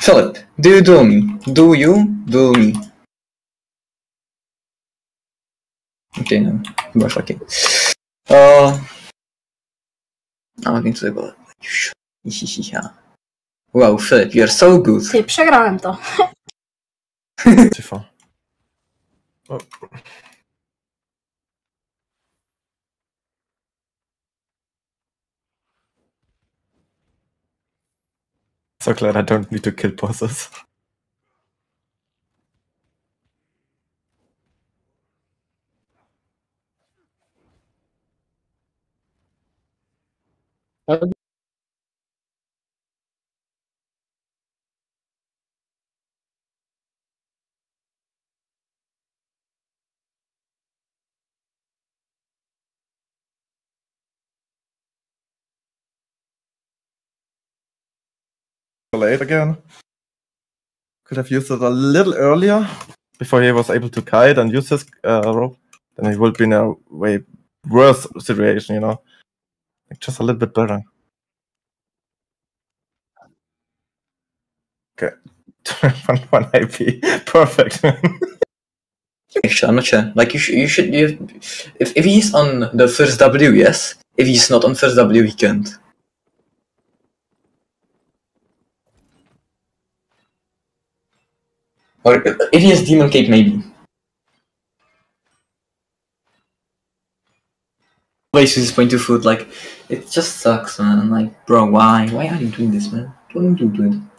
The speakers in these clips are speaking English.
Filip, do you duel me? Do you duel me? Okay, no. Chyba fucking. Uh, I'm going to go. Hihihiha. Wow, Filip, you're so good. Ty, przegrałem to. Cicho. So glad I don't need to kill bosses. Again. Could have used it a little earlier before he was able to kite and use his uh, rope. Then he would be in a way worse situation, you know. Like just a little bit better. Okay. one, one AP. Perfect. Actually, I'm not sure. Like, you should, you should, you, if, if he's on the first W, yes. If he's not on first W, he can't. Or if Demon Cape, maybe. Always use point to foot, like, it just sucks, man. Like, bro, why? Why are you doing this, man? Don't do it.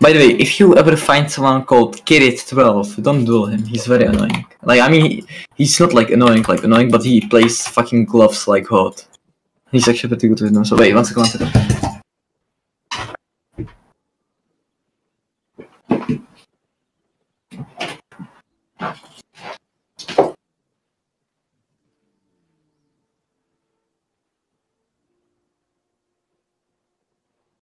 By the way, if you ever find someone called Kirit12, don't duel him. He's very annoying. Like, I mean, he, he's not like annoying, like annoying, but he plays fucking gloves like hot. He's actually pretty good with them. So wait, one second, one second.